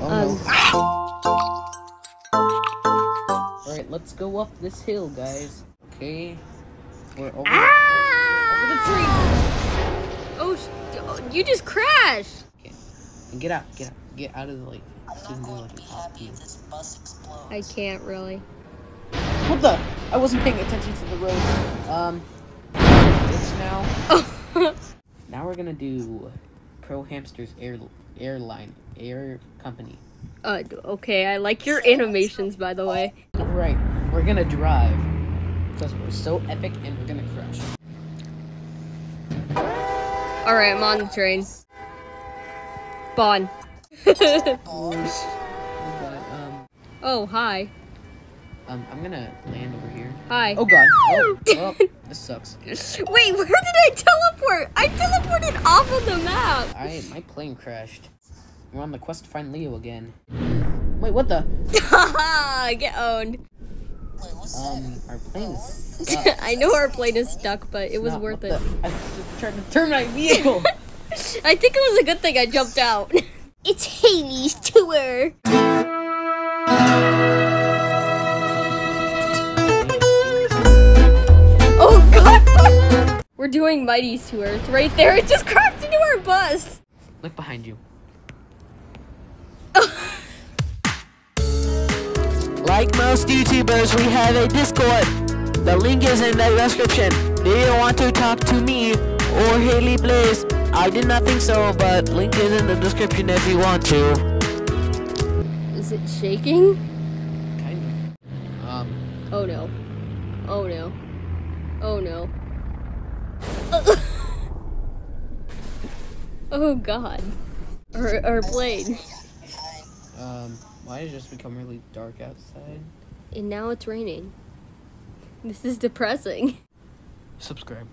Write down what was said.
Oh Um, no. Alright, let's go up this hill, guys. Okay. We're over, Ah! over the tree. Oh, sh- oh, you just crashed. Okay. And get out, get out, get out of the lake. So you can do like an off view. I can't really. What the? I wasn't paying attention to the road. Um, it's now. Now we're gonna do Pro Hamsters Air Airline Air Company. uh, okay, I like your animations, by the way. Right, we're gonna drive because we're so epic and we're gonna crash. All right, I'm on the train. But, um, oh, hi. um, I'm gonna land over here. Hi. Oh god. Oh, oh this sucks. Wait, where did I teleport? I teleported off of the map. I my plane crashed. We're on the quest to find Leo again. Wait, what the? Haha, get owned. Um, our plane is stuck. I know our plane is stuck, but it was Not- worth it. the- I just tried to turn my vehicle. I think it was a good thing I jumped out. it's Hayleigh's tour. Oh god! We're doing Mighty's tour. It's right there. It just crashed into our bus. Look behind you. Like most YouTubers, we have a Discord. The link is in the description. Do you want to talk to me or Haley Blaze? I did not think so, but link is in the description if you want to. Is it shaking? Kind of. Um, Oh no. Oh no. Oh no. oh god. Our, our plane. um, why did it just become really dark outside? And now it's raining. This is depressing. Subscribe.